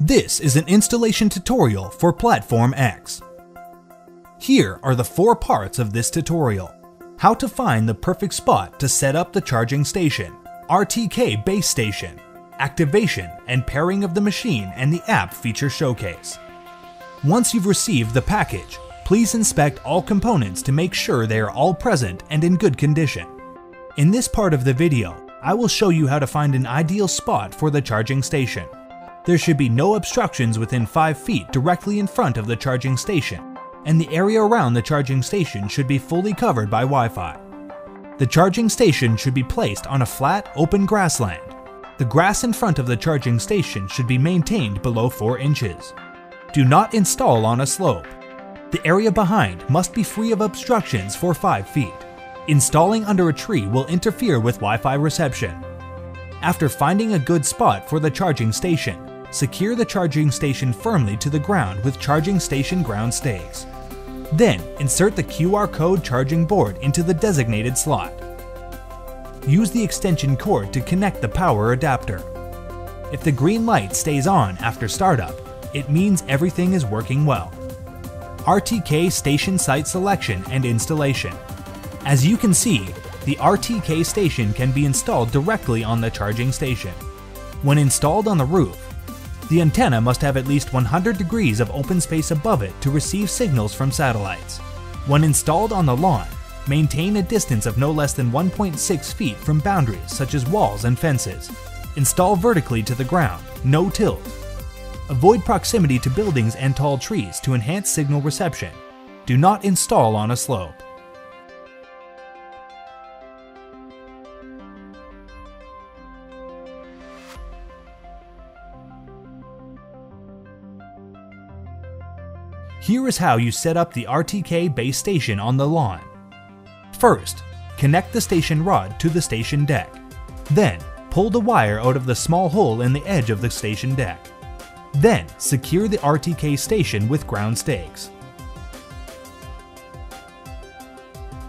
This is an installation tutorial for Platform X. Here are the four parts of this tutorial. How to find the perfect spot to set up the charging station, RTK base station, activation and pairing of the machine and the app feature showcase. Once you've received the package, please inspect all components to make sure they are all present and in good condition. In this part of the video, I will show you how to find an ideal spot for the charging station. There should be no obstructions within 5 feet directly in front of the charging station, and the area around the charging station should be fully covered by Wi-Fi. The charging station should be placed on a flat, open grassland. The grass in front of the charging station should be maintained below 4 inches. Do not install on a slope. The area behind must be free of obstructions for 5 feet. Installing under a tree will interfere with Wi-Fi reception. After finding a good spot for the charging station, secure the charging station firmly to the ground with charging station ground stakes. Then, insert the QR code charging board into the designated slot. Use the extension cord to connect the power adapter. If the green light stays on after startup, it means everything is working well. RTK station site selection and installation. As you can see, the RTK station can be installed directly on the charging station. When installed on the roof, the antenna must have at least 100 degrees of open space above it to receive signals from satellites. When installed on the lawn, maintain a distance of no less than 1.6 feet from boundaries such as walls and fences. Install vertically to the ground, no tilt. Avoid proximity to buildings and tall trees to enhance signal reception. Do not install on a slope. Here is how you set up the RTK base station on the lawn. First, connect the station rod to the station deck. Then, pull the wire out of the small hole in the edge of the station deck. Then, secure the RTK station with ground stakes.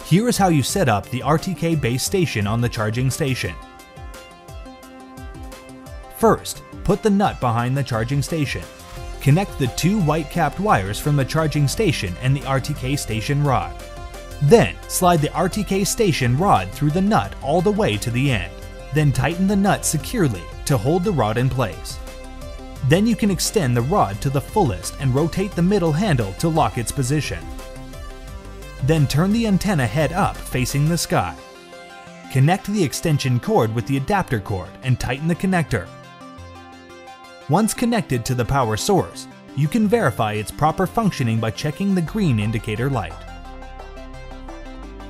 Here is how you set up the RTK base station on the charging station. First, put the nut behind the charging station. Connect the two white capped wires from the charging station and the RTK station rod. Then, slide the RTK station rod through the nut all the way to the end. Then tighten the nut securely to hold the rod in place. Then you can extend the rod to the fullest and rotate the middle handle to lock its position. Then turn the antenna head up facing the sky. Connect the extension cord with the adapter cord and tighten the connector. Once connected to the power source, you can verify its proper functioning by checking the green indicator light.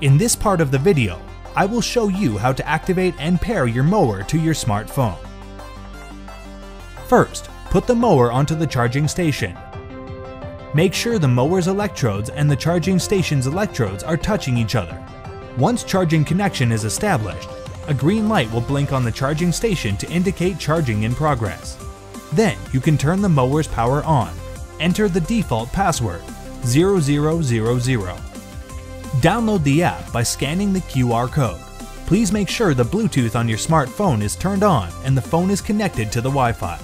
In this part of the video, I will show you how to activate and pair your mower to your smartphone. First, put the mower onto the charging station. Make sure the mower's electrodes and the charging station's electrodes are touching each other. Once charging connection is established, a green light will blink on the charging station to indicate charging in progress. Then you can turn the mower's power on. Enter the default password 0000. Download the app by scanning the QR code. Please make sure the Bluetooth on your smartphone is turned on and the phone is connected to the Wi-Fi.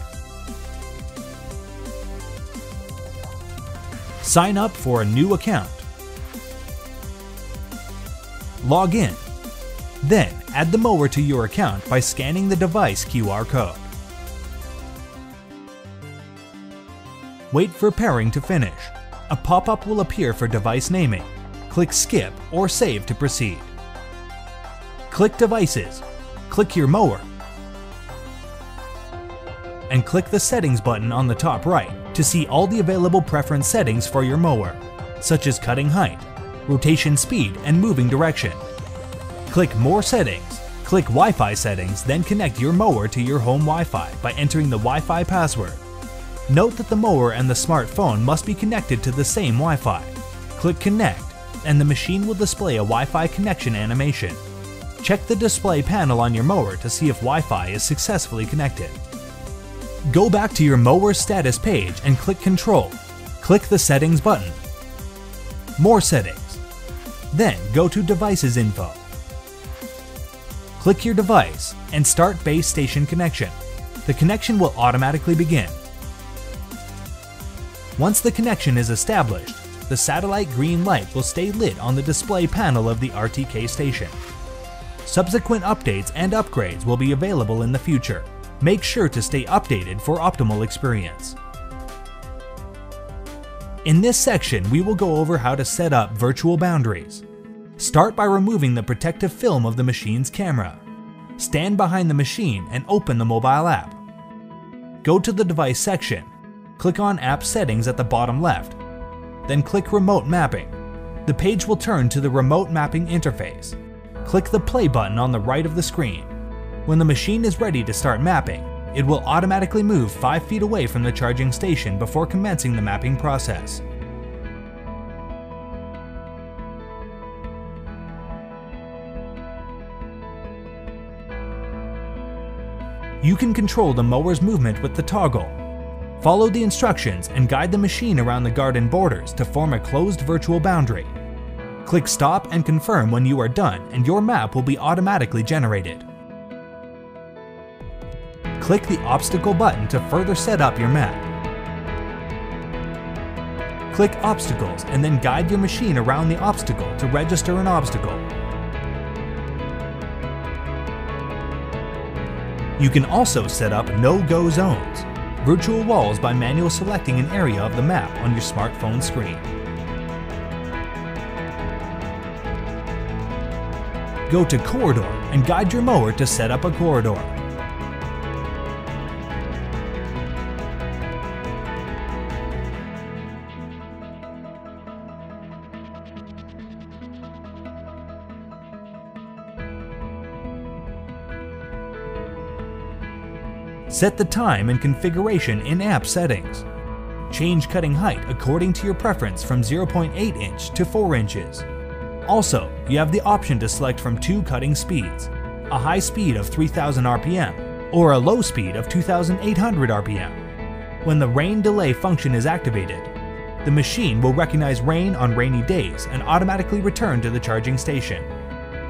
Sign up for a new account. Log in. Then add the mower to your account by scanning the device QR code. Wait for pairing to finish. A pop-up will appear for device naming. Click Skip or Save to proceed. Click Devices. Click your mower. And click the Settings button on the top right to see all the available preference settings for your mower, such as cutting height, rotation speed, and moving direction. Click More Settings. Click Wi-Fi settings, then connect your mower to your home Wi-Fi by entering the Wi-Fi password. Note that the mower and the smartphone must be connected to the same Wi-Fi. Click Connect, and the machine will display a Wi-Fi connection animation. Check the display panel on your mower to see if Wi-Fi is successfully connected. Go back to your mower status page and click Control. Click the Settings button. More settings. Then go to Devices Info. Click your device and start base station connection. The connection will automatically begin. Once the connection is established, the satellite green light will stay lit on the display panel of the RTK station. Subsequent updates and upgrades will be available in the future. Make sure to stay updated for optimal experience. In this section, we will go over how to set up virtual boundaries. Start by removing the protective film of the machine's camera. Stand behind the machine and open the mobile app. Go to the device section. Click on App Settings at the bottom left. Then click Remote Mapping. The page will turn to the Remote Mapping interface. Click the play button on the right of the screen. When the machine is ready to start mapping, it will automatically move 5 feet away from the charging station before commencing the mapping process. You can control the mower's movement with the toggle. Follow the instructions and guide the machine around the garden borders to form a closed virtual boundary. Click stop and confirm when you are done and your map will be automatically generated. Click the obstacle button to further set up your map. Click obstacles and then guide your machine around the obstacle to register an obstacle. You can also set up no-go zones, virtual walls by manual selecting an area of the map on your smartphone screen. Go to Corridor and guide your mower to set up a corridor. Set the time and configuration in app settings. Change cutting height according to your preference from 0.8 inch to 4 inches. Also, you have the option to select from two cutting speeds, a high speed of 3000 RPM or a low speed of 2800 RPM. When the rain delay function is activated, the machine will recognize rain on rainy days and automatically return to the charging station.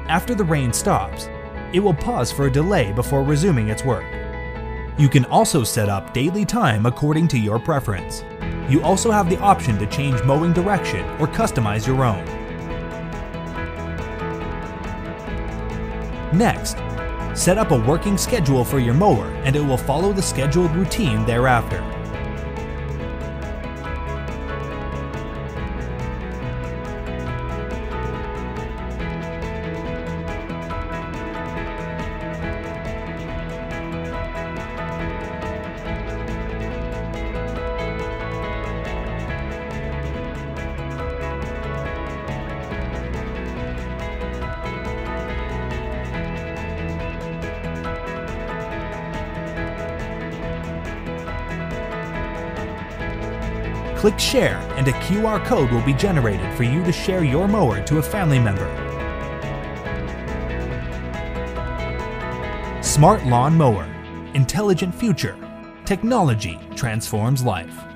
After the rain stops, it will pause for a delay before resuming its work. You can also set up daily time according to your preference. You also have the option to change mowing direction or customize your own. Next, set up a working schedule for your mower and it will follow the scheduled routine thereafter. Click Share and a QR code will be generated for you to share your mower to a family member. Smart Lawn Mower. Intelligent future. Technology transforms life.